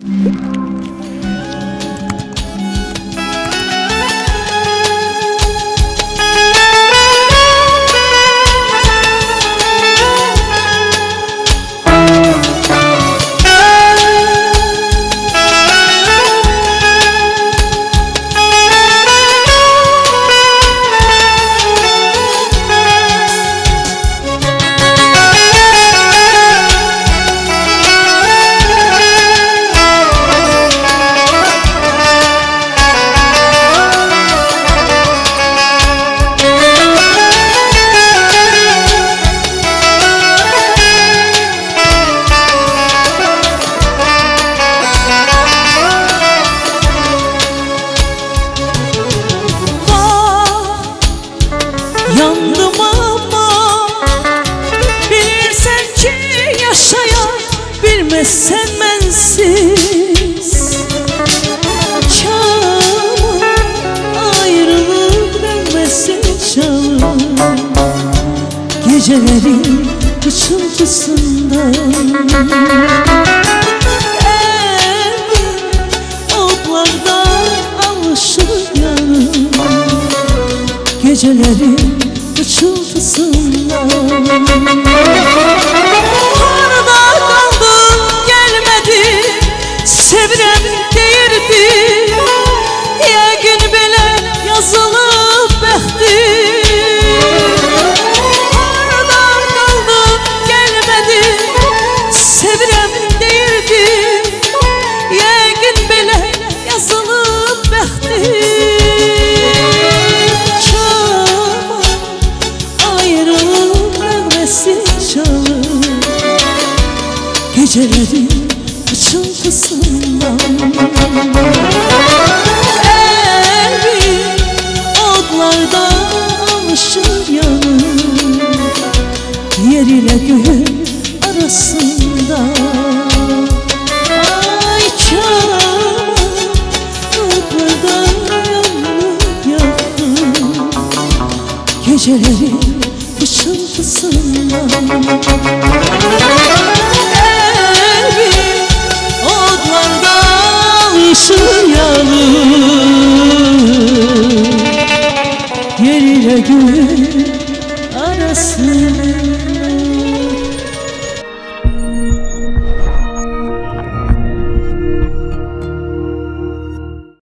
Música Yandım ama Bilirsen ki yaşaya Bilmezsen bensiz. Çağımın ayrılık dönmesin çağım. Gecelerin hıçıltısında Evim 死了。Gecelerin ışıltısından Evim otlarda alışır yanır Yer ile göğün arasında. Ay çama otlarda yanıp yaktım Gecelerin ışıltısından Evim Göğün arasında